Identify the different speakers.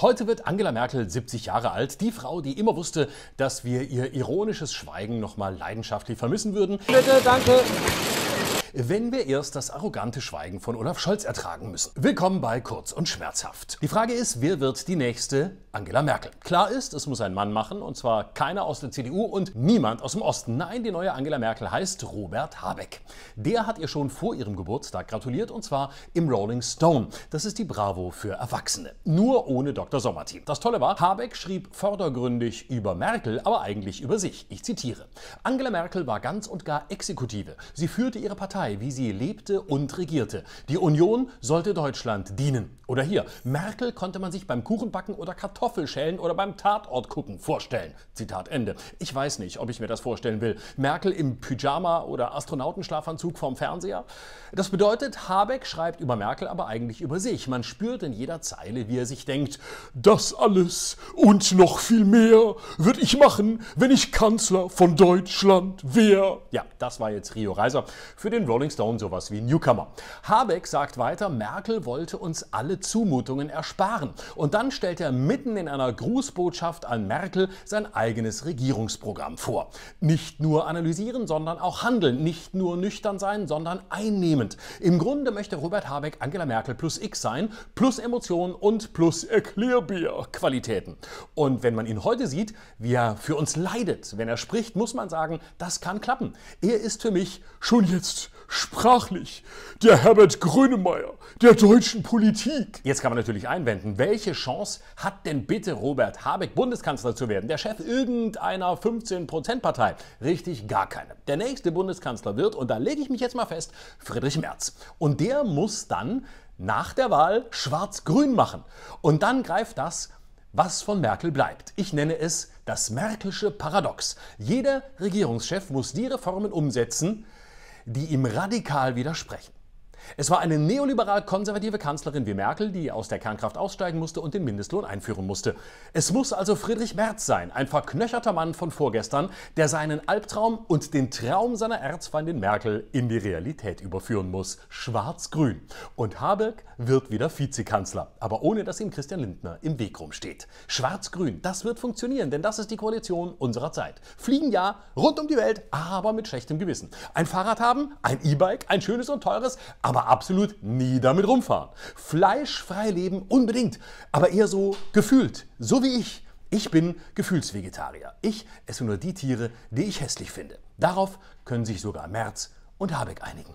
Speaker 1: Heute wird Angela Merkel 70 Jahre alt. Die Frau, die immer wusste, dass wir ihr ironisches Schweigen noch mal leidenschaftlich vermissen würden.
Speaker 2: Bitte, danke
Speaker 1: wenn wir erst das arrogante Schweigen von Olaf Scholz ertragen müssen. Willkommen bei Kurz und Schmerzhaft. Die Frage ist, wer wird die nächste Angela Merkel? Klar ist, es muss ein Mann machen, und zwar keiner aus der CDU und niemand aus dem Osten. Nein, die neue Angela Merkel heißt Robert Habeck. Der hat ihr schon vor ihrem Geburtstag gratuliert, und zwar im Rolling Stone. Das ist die Bravo für Erwachsene. Nur ohne Dr. Sommerteam. Das Tolle war, Habeck schrieb vordergründig über Merkel, aber eigentlich über sich. Ich zitiere. Angela Merkel war ganz und gar Exekutive. Sie führte ihre Partei Partei, wie sie lebte und regierte. Die Union sollte Deutschland dienen. Oder hier, Merkel konnte man sich beim Kuchenbacken oder Kartoffelschälen oder beim Tatort gucken vorstellen. Zitat Ende. Ich weiß nicht, ob ich mir das vorstellen will. Merkel im Pyjama oder Astronautenschlafanzug vorm Fernseher? Das bedeutet, Habeck schreibt über Merkel aber eigentlich über sich. Man spürt in jeder Zeile, wie er sich denkt, das alles und noch viel mehr würde ich machen, wenn ich Kanzler von Deutschland wäre. Ja, das war jetzt Rio Reiser. Für den Rolling Stone sowas wie Newcomer. Habeck sagt weiter, Merkel wollte uns alle Zumutungen ersparen. Und dann stellt er mitten in einer Grußbotschaft an Merkel sein eigenes Regierungsprogramm vor. Nicht nur analysieren, sondern auch handeln. Nicht nur nüchtern sein, sondern einnehmend. Im Grunde möchte Robert Habeck Angela Merkel plus X sein, plus Emotionen und plus Erklärbier-Qualitäten. Und wenn man ihn heute sieht, wie er für uns leidet, wenn er spricht, muss man sagen, das kann klappen. Er ist für mich schon jetzt sprachlich der Herbert Grönemeyer der deutschen Politik. Jetzt kann man natürlich einwenden, welche Chance hat denn bitte Robert Habeck Bundeskanzler zu werden? Der Chef irgendeiner 15%-Partei? Richtig gar keine. Der nächste Bundeskanzler wird, und da lege ich mich jetzt mal fest, Friedrich Merz. Und der muss dann nach der Wahl schwarz-grün machen. Und dann greift das, was von Merkel bleibt. Ich nenne es das Merkelsche Paradox. Jeder Regierungschef muss die Reformen umsetzen, die ihm radikal widersprechen. Es war eine neoliberal-konservative Kanzlerin wie Merkel, die aus der Kernkraft aussteigen musste und den Mindestlohn einführen musste. Es muss also Friedrich Merz sein, ein verknöcherter Mann von vorgestern, der seinen Albtraum und den Traum seiner Erzfeindin Merkel in die Realität überführen muss. Schwarz-Grün. Und Habeck wird wieder Vizekanzler, aber ohne dass ihm Christian Lindner im Weg rumsteht. Schwarz-Grün, das wird funktionieren, denn das ist die Koalition unserer Zeit. Fliegen ja, rund um die Welt, aber mit schlechtem Gewissen. Ein Fahrrad haben, ein E-Bike, ein schönes und teures, aber absolut nie damit rumfahren. Fleischfrei leben unbedingt, aber eher so gefühlt, so wie ich. Ich bin Gefühlsvegetarier. Ich esse nur die Tiere, die ich hässlich finde. Darauf können sich sogar Merz und Habeck einigen.